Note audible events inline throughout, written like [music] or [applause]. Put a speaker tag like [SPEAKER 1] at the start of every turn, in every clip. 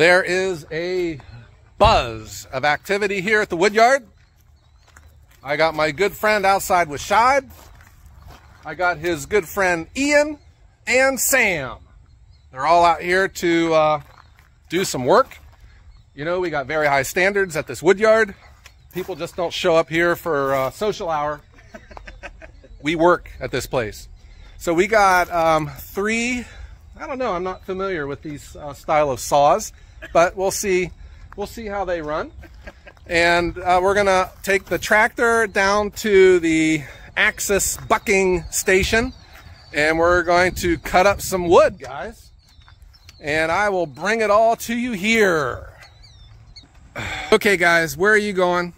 [SPEAKER 1] There is a buzz of activity here at the woodyard. I got my good friend outside with Shad. I got his good friend Ian and Sam. They're all out here to uh, do some work. You know, we got very high standards at this woodyard. People just don't show up here for uh, social hour. we work at this place. So we got um, three, I don't know, I'm not familiar with these uh, style of saws, but we'll see, we'll see how they run. And uh, we're gonna take the tractor down to the axis bucking station and we're going to cut up some wood, guys. And I will bring it all to you here. [sighs] Okay, guys, where are you going?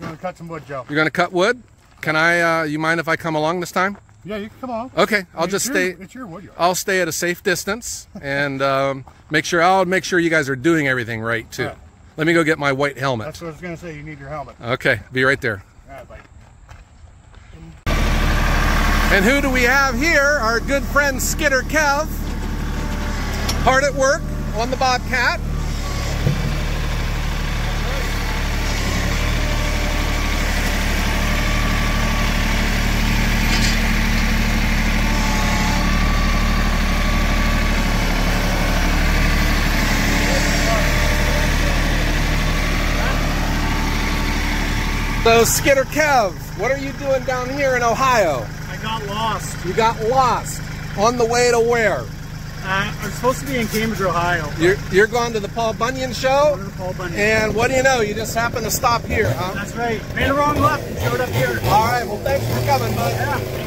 [SPEAKER 2] I'm gonna cut some wood, Joe.
[SPEAKER 1] You're gonna cut wood? Can I, uh, you mind if I come along this time?
[SPEAKER 2] Yeah, you can come on.
[SPEAKER 1] Okay, I'll
[SPEAKER 2] It's
[SPEAKER 1] just
[SPEAKER 2] your-
[SPEAKER 1] stay.
[SPEAKER 2] It's your wood yard.
[SPEAKER 1] I'll stay at a safe distance and um, make sure I'll make sure you guys are doing everything right too.
[SPEAKER 2] Alright.
[SPEAKER 1] Let me go get my white helmet.
[SPEAKER 2] That's what I was gonna say. You need your helmet.
[SPEAKER 1] Okay, be right there.
[SPEAKER 2] Right.
[SPEAKER 1] And who do we have here? Our good friend Skidder Kev, hard at work on the Bobcat. So Skidder Kev, what are you doing down here in Ohio?
[SPEAKER 3] I got lost.
[SPEAKER 1] You got lost on the way to where?
[SPEAKER 3] Uh, I'm supposed to be in Cambridge, Ohio.
[SPEAKER 1] You're, you're going to the Paul Bunyan show?
[SPEAKER 3] Going to Paul Bunyan.
[SPEAKER 1] And what do you know? You just happen to stop here, huh?
[SPEAKER 3] That's right. Made a wrong left and showed up here.
[SPEAKER 1] All right, well, thanks for coming, bud.
[SPEAKER 3] Yeah.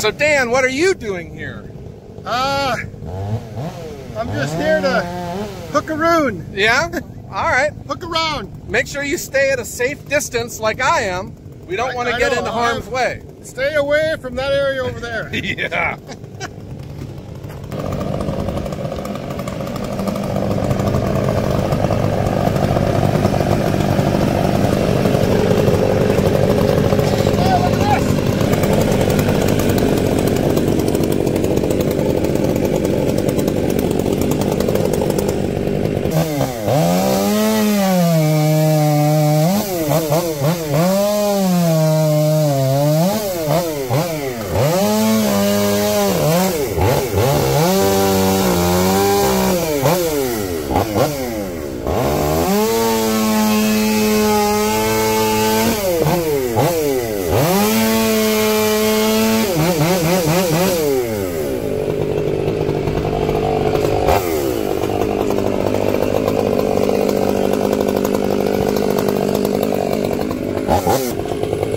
[SPEAKER 1] So, Dan, what are you doing here?
[SPEAKER 2] Uh, I'm just here to hook around.
[SPEAKER 1] Yeah? All right.
[SPEAKER 2] Hook around.
[SPEAKER 1] Make sure you stay at a safe distance like I am. We don't want to get
[SPEAKER 2] know,
[SPEAKER 1] into harm's way.
[SPEAKER 2] Stay away from that area over there. [laughs]
[SPEAKER 1] Yeah. Oh, Uh-huh.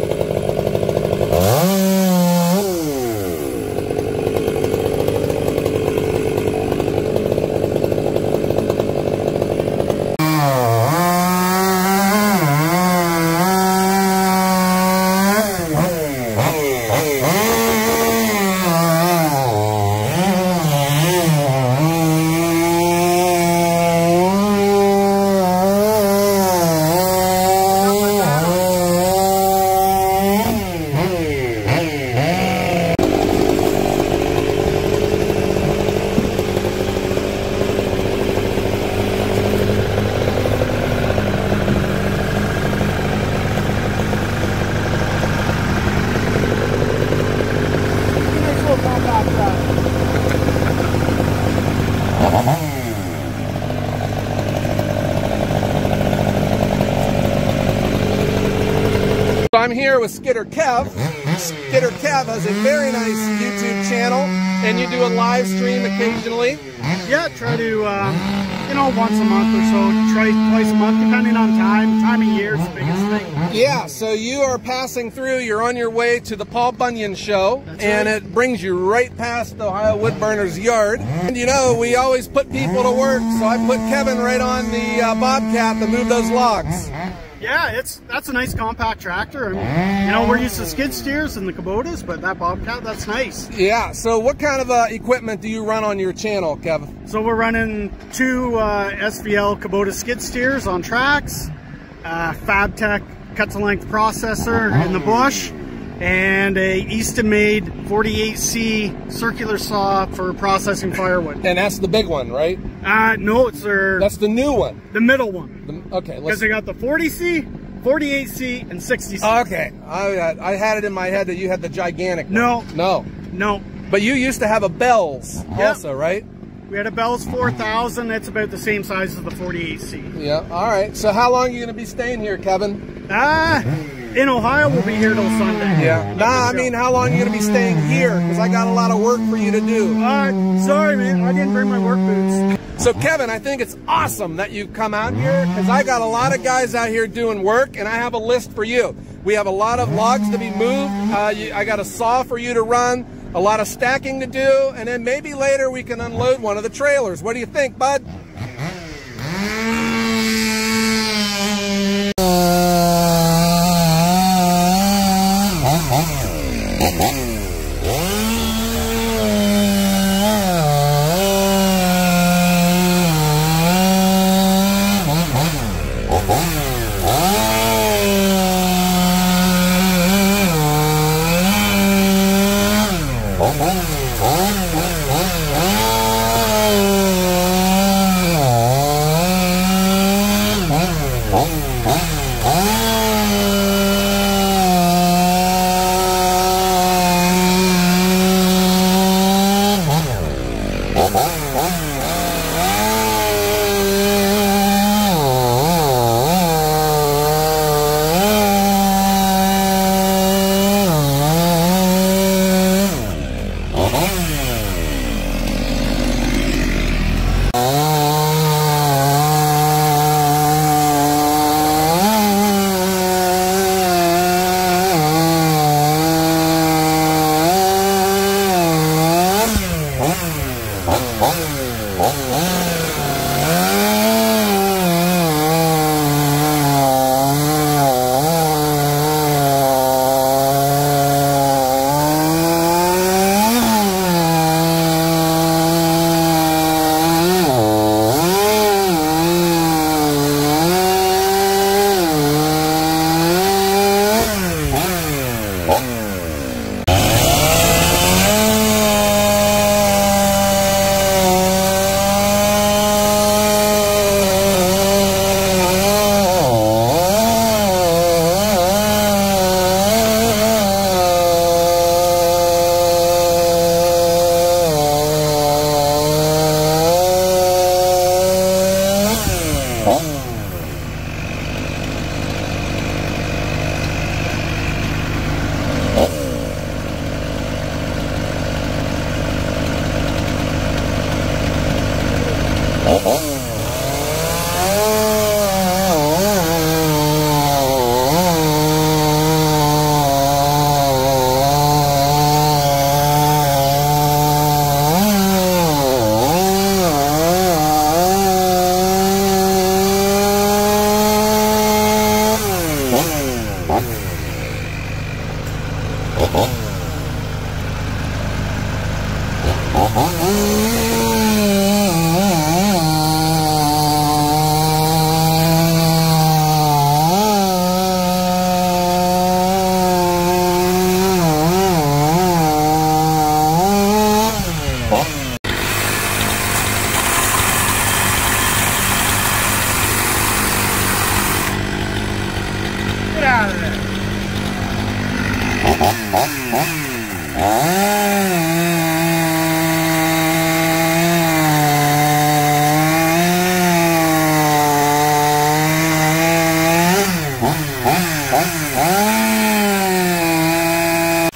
[SPEAKER 1] With Skidder Kev. Skidder Kev has a very nice YouTube channel, and you do a live stream occasionally.
[SPEAKER 3] Yeah, try to, um, you know, once a month or so, try twice a month, depending on time. Time of year is the biggest thing.
[SPEAKER 1] Yeah, so you are passing through, you're on your way to the Paul Bunyan show,
[SPEAKER 3] That's
[SPEAKER 1] and
[SPEAKER 3] right.
[SPEAKER 1] it brings you right past the Ohio Woodburners yard. And you know, we always put people to work, so I put Kevin right on the uh, Bobcat to move those logs.
[SPEAKER 3] Yeah, it's that's a nice compact tractor. And, you know, we're used to skid steers and the Kubotas, but that Bobcat, that's nice.
[SPEAKER 1] Yeah, so what kind of uh, equipment do you run on your channel, Kevin?
[SPEAKER 3] So we're running two uh, SVL Kubota skid steers on tracks, uh, Fabtek cut to length processor in the bush, and a Eastonmade 48C circular saw for processing [laughs] firewood.
[SPEAKER 1] And that's the big one, right?
[SPEAKER 3] Uh, no, it's their,
[SPEAKER 1] That's the new one.
[SPEAKER 3] the middle one.
[SPEAKER 1] The- okay,
[SPEAKER 3] Because they got the 40C, 48C, and 60C.
[SPEAKER 1] Okay, I, I had it in my head that you had the gigantic. one.
[SPEAKER 3] No.
[SPEAKER 1] no,
[SPEAKER 3] no,
[SPEAKER 1] but you used to have a Bell's
[SPEAKER 3] Yeah.
[SPEAKER 1] also, right?
[SPEAKER 3] we had a Bell's 4000. That's about the same size as the 48C.
[SPEAKER 1] Yeah. All right. So how long are you going to be staying here, Kevin?
[SPEAKER 3] Ah, [laughs] in Ohio, we'll be here till Sunday.
[SPEAKER 1] Yeah. Nah, I mean, how long are you going to be staying here? Because I got a lot of work for you to do.
[SPEAKER 3] Uh, sorry, man. I didn't bring my work boots.
[SPEAKER 1] So, Kevin, I think it's awesome that you come out here because I got a lot of guys out here doing work, and I have a list for you. We have a lot of logs to be moved. Uh, you, I got a saw for you to run, a lot of stacking to do, and then maybe later we can unload one of the trailers. What do you think, bud?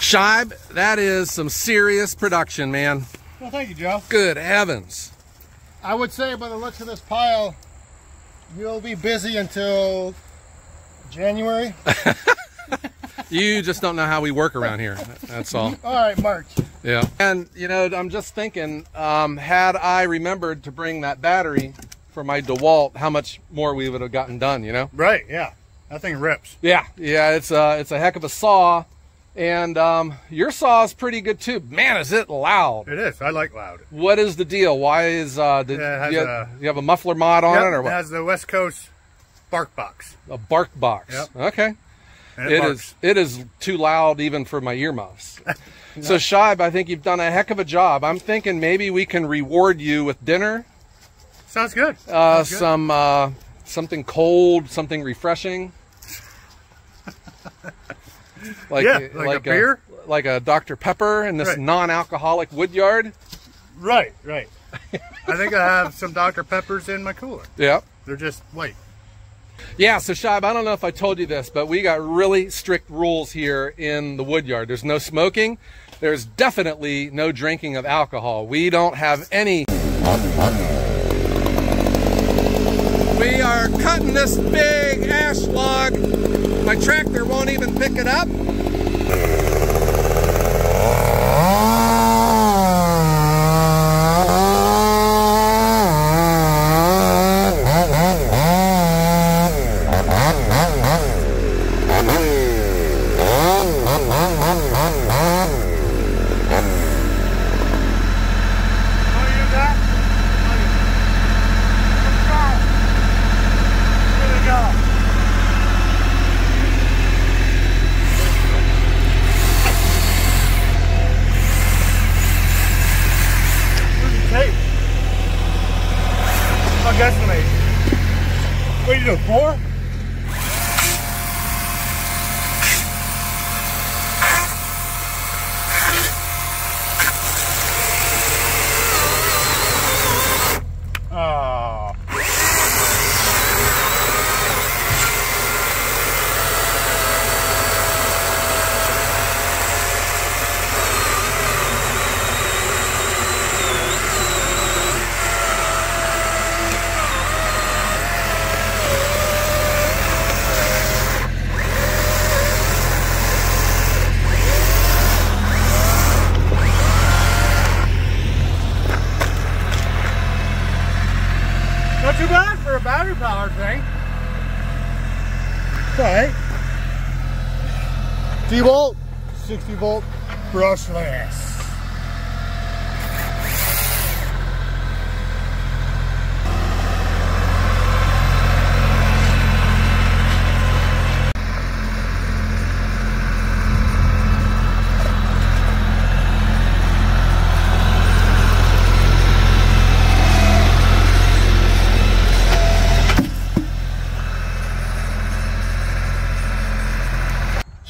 [SPEAKER 1] Shibe, that is some serious production, man.
[SPEAKER 2] Well, thank you, Joe.
[SPEAKER 1] Good heavens.
[SPEAKER 2] I would say by the looks of this pile, you'll be busy until January. [laughs]
[SPEAKER 1] You just don't know how we work around here. That's all. [laughs]
[SPEAKER 2] All right, March.
[SPEAKER 1] Yeah. And, you know, I'm just thinking, um, had I remembered to bring that battery for my DeWalt, how much more we would have gotten done, you know?
[SPEAKER 2] Right, yeah. That thing rips.
[SPEAKER 1] Yeah. Yeah, it's a, it's a heck of a saw. And um, your saw is pretty good too. Man, is it loud.
[SPEAKER 2] It is. I like loud.
[SPEAKER 1] What is the deal? Why is, uh,
[SPEAKER 2] Yeah,
[SPEAKER 1] you,
[SPEAKER 2] a-
[SPEAKER 1] have, you have a muffler mod on
[SPEAKER 2] Yep,
[SPEAKER 1] it or what?
[SPEAKER 2] It has the West Coast bark box.
[SPEAKER 1] a bark box.
[SPEAKER 2] Yep.
[SPEAKER 1] Okay.
[SPEAKER 2] And
[SPEAKER 1] It
[SPEAKER 2] barks.
[SPEAKER 1] is it is too loud even for my earmuffs. [laughs] So Shibe, I think you've done a heck of a job. I'm thinking maybe we can reward you with dinner,
[SPEAKER 2] Sounds good.
[SPEAKER 1] uh,
[SPEAKER 2] Sounds good.
[SPEAKER 1] some uh, something cold, something refreshing. [laughs] like
[SPEAKER 2] Yeah, like a beer?
[SPEAKER 1] like a Dr Pepper in this
[SPEAKER 2] Right.
[SPEAKER 1] non-alcoholic woodyard.
[SPEAKER 2] Right, right. [laughs] I think I have some Dr. Peppers in my cooler.
[SPEAKER 1] Yeah.
[SPEAKER 2] They're just white.
[SPEAKER 1] Yeah, so Shibe, I don't know if I told you this, but we got really strict rules here in the woodyard. There's no smoking. There's definitely no drinking of alcohol. We don't have any. We are cutting this big ash log. My tractor won't even pick it up.
[SPEAKER 2] Too bad for a battery powered thing. It's alright. DeWalt, 60 volt brushless.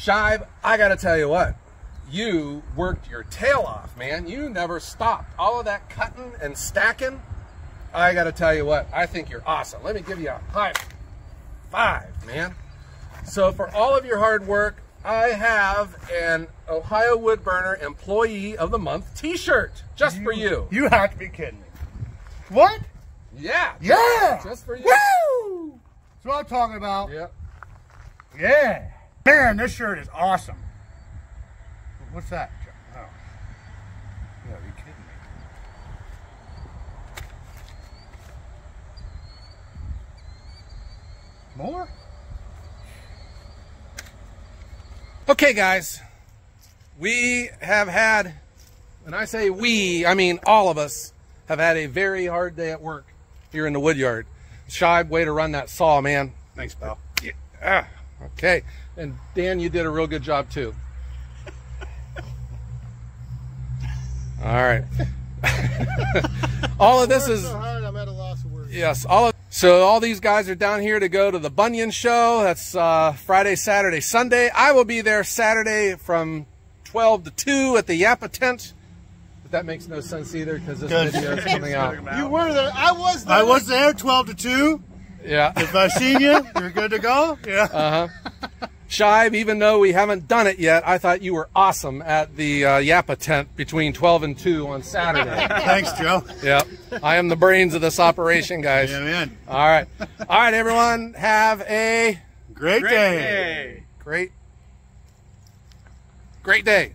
[SPEAKER 1] Shive, I got to tell you what. You worked your tail off, man. You never stopped. All of that cutting and stacking. I got to tell you what. I think you're awesome. Let me give you a high five, man. So for all of your hard work, I have an Ohio Woodburner Employee of the Month T-shirt just for you.
[SPEAKER 2] You have to be kidding me. What?
[SPEAKER 1] Yeah.
[SPEAKER 2] Yeah!
[SPEAKER 1] Just for you.
[SPEAKER 2] Woo! That's what I'm talking about.
[SPEAKER 1] Yeah.
[SPEAKER 2] Yeah. Man, this shirt is awesome. What's that? Oh. Yeah, are you kidding me? More?
[SPEAKER 1] Okay, guys, we have had, and I say we, I mean all of us, have had a very hard day at work here in the woodyard. Shibe, way to run that saw, man.
[SPEAKER 2] Thanks, pal.
[SPEAKER 1] Yeah. Ah, okay. And Dan, you did a real good job too. All right. [laughs] all of this is
[SPEAKER 2] hard, I'm at a loss of words.
[SPEAKER 1] Yes, all of, so all these guys are down here to go to the Bunyan show. That's uh, Friday, Saturday, Sunday. I will be there Saturday from 12 to 2 at the Japa tent. But that makes no sense either because this
[SPEAKER 2] Good.
[SPEAKER 1] video is coming out. [laughs]
[SPEAKER 2] You were there. I was there. I was there 12 to 2.
[SPEAKER 1] Yeah.
[SPEAKER 2] If I seen you, you're good to go. Yeah.
[SPEAKER 1] Uh huh. Shive, even though we haven't done it yet, I thought you were awesome at the uh, Japa tent between 12 and 2 on Saturday. [laughs]
[SPEAKER 2] Thanks, Joe.
[SPEAKER 1] yep. I am the brains of this operation, guys.
[SPEAKER 2] Yeah, man.
[SPEAKER 1] All right. All right, everyone. Have a
[SPEAKER 2] Great,
[SPEAKER 3] Great
[SPEAKER 2] day.
[SPEAKER 3] day.
[SPEAKER 1] great, great day.